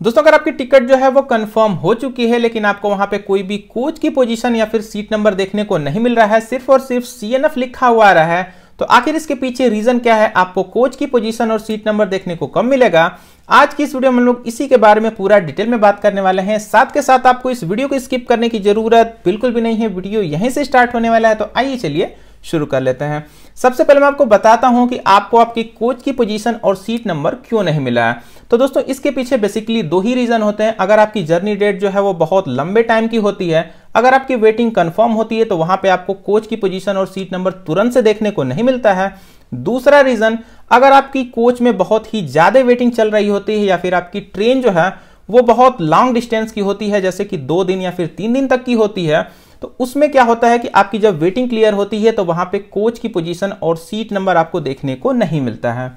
दोस्तों, अगर आपकी टिकट जो है वो कंफर्म हो चुकी है, लेकिन आपको वहाँ पे कोई भी कोच की पोजीशन या फिर सीट नंबर देखने को नहीं मिल रहा है, सिर्फ़ और सिर्फ़ सीएनएफ लिखा हुआ आ रहा है तो आखिर इसके पीछे रीजन क्या है? आपको कोच की पोजीशन और सीट नंबर देखने को कम मिलेगा। आज की इस वीडियो में हम लोग इसी के बारे में पूरा डिटेल में बात करने वाले हैं। साथ के साथ आपको इस वीडियो को स्किप करने की ज़रूरत बिल्कुल भी नहीं है। वीडियो यहीं से स्टार्ट होने वाला है तो आइए चलिए शुरू कर लेते हैं। सबसे पहले मैं आपको बताता हूँ कि आपको आपकी कोच की पोजीशन और सीट नंबर क्यों नहीं मिला है। तो दोस्तों, इसके पीछे बेसिकली दो ही रीजन होते हैं। अगर आपकी जर्नी डेट जो है वो बहुत लंबे टाइम की होती है, अगर आपकी वेटिंग कंफर्म होती है तो वहाँ पे आपको कोच की पोजीशन और सीट नंबर तुरंत से देखने को नहीं मिलता है। दूसरा रीजन अगर आपकी कोच में बहुत ही ज़्यादा वेटिंग चल रही होती है या फिर आपकी ट्रेन जो है वो बहुत लॉन्ग डिस्टेंस की होती है, जैसे कि दो दिन या फिर तीन दिन तक की होती है तो उसमें क्या होता है कि आपकी जब वेटिंग क्लियर होती है तो वहाँ पे कोच की पोजीशन और सीट नंबर आपको देखने को नहीं मिलता है।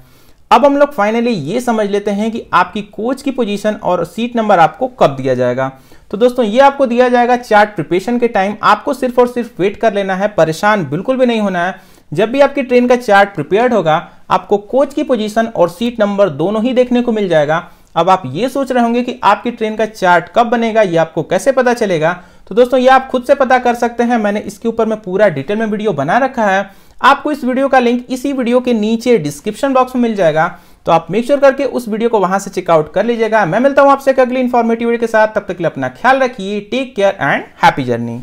अब हम लोग फाइनली ये समझ लेते हैं कि आपकी कोच की पोजीशन और सीट नंबर आपको कब दिया जाएगा। तो दोस्तों, ये आपको दिया जाएगा चार्ट प्रिपरेशन के टाइम आपको सिर्फ़ और सिर्फ़ वेट कर लेना है, परेशान बिल्कुल भी नहीं होना है। जब भी आपकी ट्रेन का चार्ट प्रिपेयर्ड होगा, आपको कोच की पोजीशन और सीट नंबर दोनों ही देखने को मिल जाएगा। अब आप ये सोच रहे होंगे कि आपकी ट्रेन का चार्ट कब बनेगा, ये आपको कैसे पता चलेगा? तो दोस्तों, ये आप खुद से पता कर सकते हैं। मैंने इसके ऊपर में पूरा डिटेल में वीडियो बना रखा है। आपको इस वीडियो का लिंक इसी वीडियो के नीचे डिस्क्रिप्शन बॉक्स में मिल जाएगा। तो आप मेक श्योर करके उस वीडियो को वहाँ से चेकआउट कर लीजिएगा। मैं मिलता हूँ आपसे अगली इन्फॉर्मेटिव के साथ। तब तक के लिए अपना ख्याल रखिए take care and happy journey